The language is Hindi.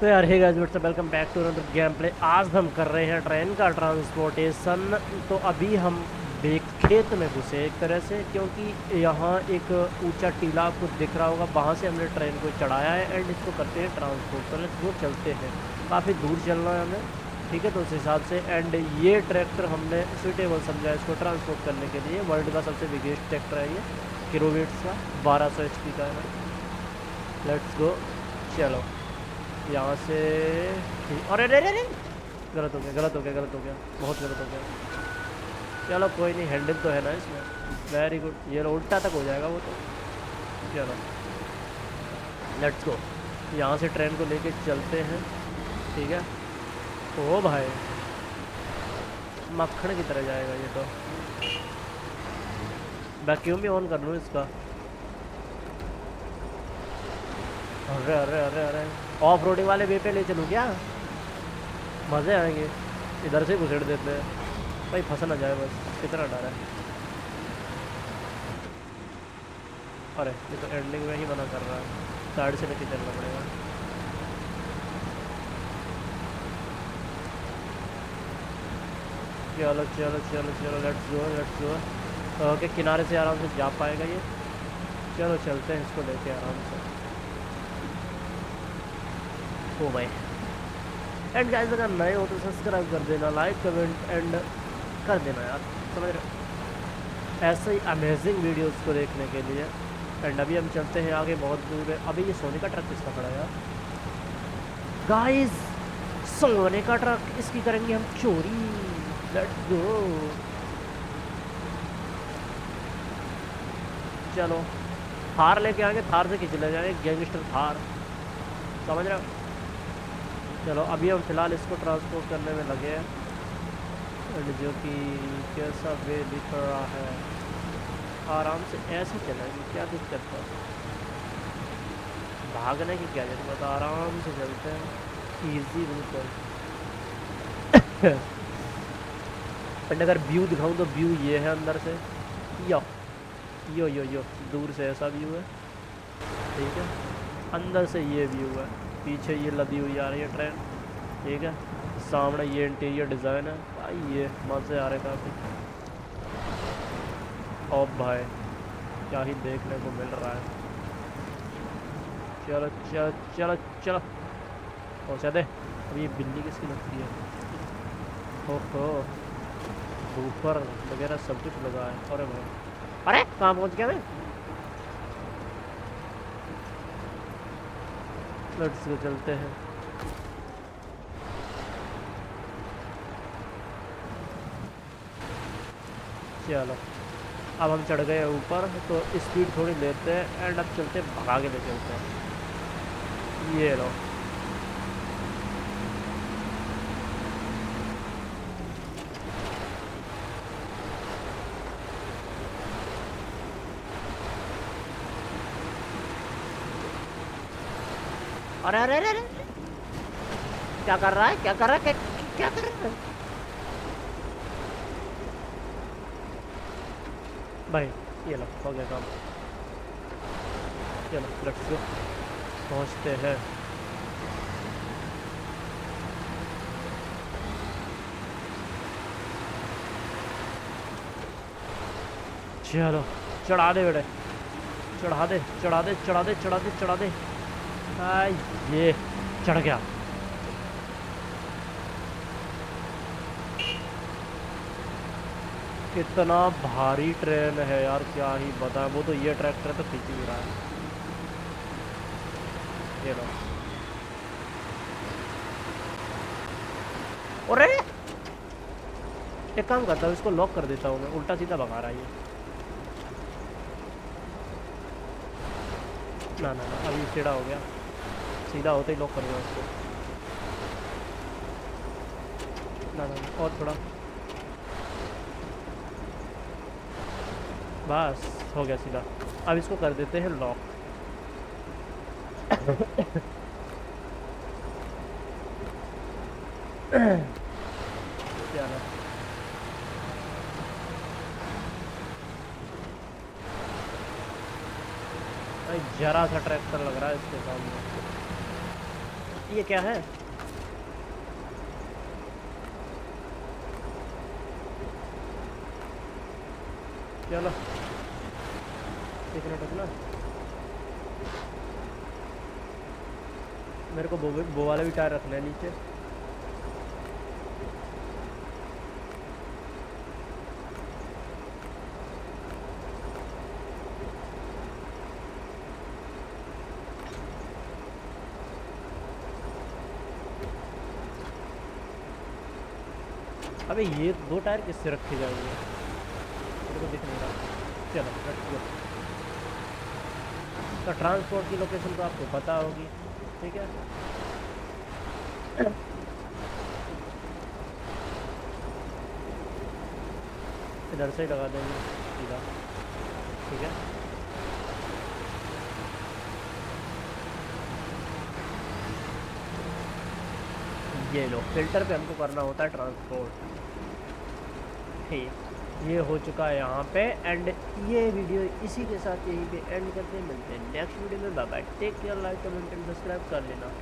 तो यार hey guys what's up welcome back to another game play आज हम कर रहे हैं ट्रेन का ट्रांसपोर्टेशन तो अभी हम खेत में घुसे एक तरह से, क्योंकि यहाँ एक ऊँचा टीला आपको दिख रहा होगा। वहाँ से हमने ट्रेन को चढ़ाया है एंड इसको करते हैं ट्रांसपोर्ट तो वो चलते हैं। काफ़ी दूर चलना है हमें। ठीक है तो उस हिसाब से। एंड ये ट्रैक्टर हमने सुटेबल समझा इसको ट्रांसपोर्ट करने के लिए। वर्ल्ड का सबसे बिगेस्ट ट्रैक्टर है ये। किलोवेट्स का, बारह सौ का है। लेट्स गो चलो। यहाँ से अरे अरे अरे गलत हो गया, गलत हो गया, गलत हो गया। बहुत गलत हो गया। चलो, कोई नहीं, हैंडल तो है ना इसमें। वेरी गुड ये उल्टा तक हो जाएगा वो तो। चलो। लेट्स गो यहाँ से ट्रेन को लेके चलते हैं। ठीक है? ओ भाई। मक्खन की तरह जाएगा ये तो। वैक्यूम भी ऑन कर लूँ इसका। अरे अरे अरे अरे। ऑफ़ रोडिंग वाले वे पे ले चलूँ क्या? मज़े आएँगे। इधर से घुसेड़ देते हैं। भाई, फंस ना जाए बस। कितना डर है। अरे, ये तो एंडिंग में ही मना कर रहा है। साइड से लेके चलना पड़ेगा। चलो चलो चलो चलो let's go let's go okay, किनारे से आराम से जा पाएगा ये। चलो, चलते हैं इसको लेके आराम से। हो भाई। एंड गाइस अगर नए हो तो सब्सक्राइब कर देना लाइक कमेंट एंड कर देना यार। समझ रहे ऐसे ही अमेजिंग वीडियोस को देखने के लिए। एंड अभी हम चलते हैं आगे, बहुत दूर है। अभी ये सोने का ट्रक किसका खड़ा यार? गाइस सोने का ट्रक इसकी करेंगे हम चोरी। लेट्स गो चलो। थार लेके आएँगे, थार से खींच ले जाएँगे गैंगस्टर थार। समझ रहे हो? चलो, अभी हम फ़िलहाल इसको ट्रांसपोर्ट करने में लगे हैं। जो कि कैसा वे दिख रहा है, आराम से ऐसे चलेंगे, क्या दिक्कत है? भागने की क्या ज़रूरत आराम से चलते हैं। ईजी बिल्कुल। एंड अगर व्यू दिखाऊँ तो व्यू ये है अंदर से। यो यो यो यो, दूर से ऐसा व्यू है। ठीक है? अंदर से ये व्यू है। पीछे ये लदी हुई आ रही है ट्रेन। ठीक है? सामने ये इंटीरियर डिज़ाइन है। भाई ये मज़े आ रहे काफ़ी। और भाई, क्या ही देखने को मिल रहा है। चलो चलो चलो चलो। पहुँचा दे। अब ये बिल्ली किसकी लगती है? ओहो। ऊपर वगैरह सब कुछ लगा है। अरे भाई। अरे, कहाँ पहुँच गया मैं? लेट्स गो चलते हैं। चलो, अब हम चढ़ गए ऊपर तो स्पीड थोड़ी लेते हैं एंड अब चलते भगा के ले चलते हैं। ये लो। अरे अरे अरे अरे। क्या कर रहा है? क्या कर रहा है? क्या, क्या कर रहा है? भाई ये लो हो गया काम। चलो लेट्स गो पहुँचते हैं। चलो चढ़ा दे बेटे। चढ़ा दे चढ़ा दे चढ़ा दे चढ़ा दे चढ़ा दे। ये चढ़ गया। कितना भारी ट्रेन है यार, क्या ही बता वो तो ये ट्रैक्टर तो खींच ही रहा है। ये लो। अरे! एक काम करता हूँ, इसको लॉक कर देता हूँ मैं। उल्टा सीधा भगा रहा है ये। ना ना ना, अभी टेढ़ा हो गया। सीधा होते ही लॉक कर दूँगा उसको। ना ना और थोड़ा। बस, हो गया सीधा। अब इसको कर देते हैं लॉक जरा सा ट्रैक्टर लग रहा है इसके सामने। ये क्या है? चलो। कितना अपना मेरे को बो वाले वाला भी टायर रखना है नीचे। अबे ये दो टायर किससे रखे जाएँगे? को दिख नहीं रहा। चलो रखिए तो ट्रांसपोर्ट की लोकेशन तो आपको पता होगी, ठीक है? इधर से ही लगा देंगे, सीधा, ठीक है? ये लो फ़िल्टर पे हमको करना होता है ट्रांसपोर्ट ठीक, ये हो चुका है यहाँ पे एंड ये वीडियो इसी के साथ यहीं पे एंड करते हैं, मिलते हैं नेक्स्ट वीडियो में bye bye take care like comment and subscribe कर लेना।